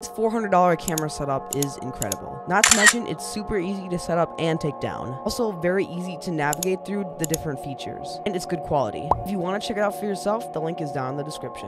This $400 camera setup is incredible. Not to mention, it's super easy to set up and take down. Also, very easy to navigate through the different features. And it's good quality. If you want to check it out for yourself, the link is down in the description.